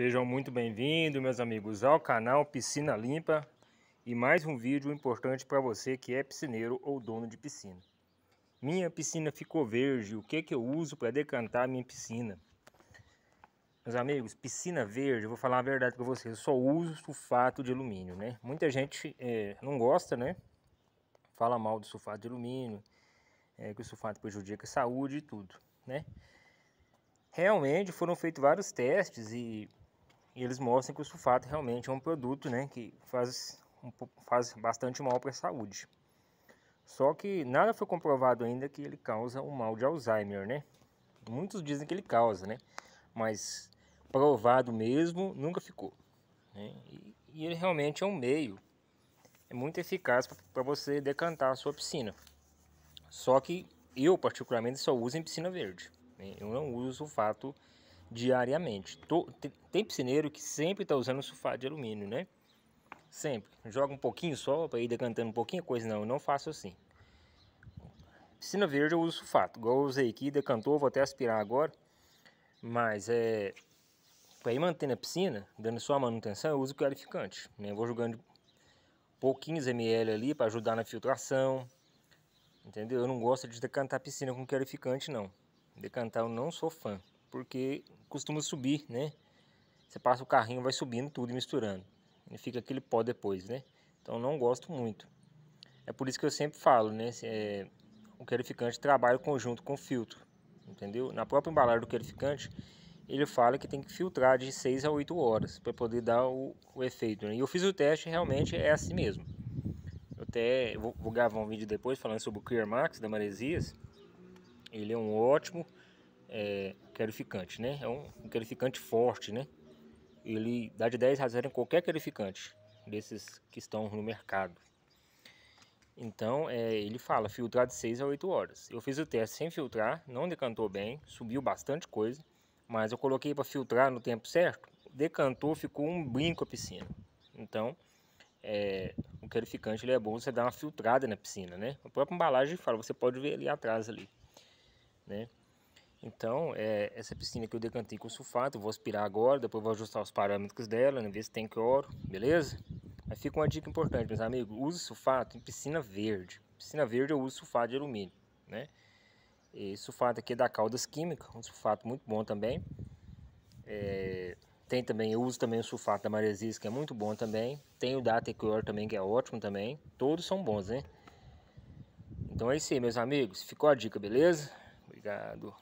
Sejam muito bem-vindos, meus amigos, ao canal Piscina Limpa e mais um vídeo importante para você que é piscineiro ou dono de piscina. Minha piscina ficou verde, o que, que eu uso para decantar minha piscina? Meus amigos, piscina verde, eu vou falar a verdade para vocês, eu só uso sulfato de alumínio, né? Muita gente é, não gosta, né? Fala mal do sulfato de alumínio, é, que o sulfato prejudica a saúde e tudo, né? Realmente foram feitos vários testes e e eles mostram que o sulfato realmente é um produto né, que faz, um, faz bastante mal para a saúde. Só que nada foi comprovado ainda que ele causa o mal de Alzheimer, né? Muitos dizem que ele causa, né? Mas provado mesmo nunca ficou. Né? E, e ele realmente é um meio, é muito eficaz para você decantar a sua piscina. Só que eu particularmente só uso em piscina verde. Né? Eu não uso sulfato diariamente. Tem piscineiro que sempre está usando sulfato de alumínio, né? Sempre. Joga um pouquinho só para ir decantando um pouquinho coisa. Não, eu não faço assim. Piscina verde eu uso sulfato. Igual eu usei aqui, decantou, vou até aspirar agora. Mas é... Para ir mantendo a piscina, dando só a manutenção, eu uso clarificante. Né? Eu vou jogando pouquinhos ml ali para ajudar na filtração. Entendeu? Eu não gosto de decantar a piscina com clarificante, não. Decantar eu não sou fã porque costuma subir, né? Você passa o carrinho, vai subindo tudo e misturando. E fica aquele pó depois, né? Então não gosto muito. É por isso que eu sempre falo, né? É, o qualificante trabalha conjunto com o filtro, entendeu? Na própria embalagem do qualificante, ele fala que tem que filtrar de 6 a 8 horas para poder dar o, o efeito. Né? E eu fiz o teste realmente é assim mesmo. Eu até vou, vou gravar um vídeo depois falando sobre o Clear Max da Maresias. Ele é um ótimo é, qualificante, né? É um qualificante forte, né? Ele dá de 10 a 0 em qualquer qualificante desses que estão no mercado. Então, é, ele fala filtrar de 6 a 8 horas. Eu fiz o teste sem filtrar, não decantou bem, subiu bastante coisa, mas eu coloquei para filtrar no tempo certo, decantou, ficou um brinco a piscina. Então, é, o qualificante ele é bom você dar uma filtrada na piscina, né? A própria embalagem fala, você pode ver ali atrás ali, né? Então, é, essa piscina que eu decantei com sulfato, vou aspirar agora, depois vou ajustar os parâmetros dela, né, ver se tem cloro, beleza? Aí fica uma dica importante, meus amigos, use sulfato em piscina verde. Piscina verde eu uso sulfato de alumínio, né? E sulfato aqui é da Caldas Química, um sulfato muito bom também. É, tem também, eu uso também o sulfato da Maresis, que é muito bom também. Tem o da Atecor também, que é ótimo também. Todos são bons, né? Então é isso aí, meus amigos. Ficou a dica, beleza? Obrigado.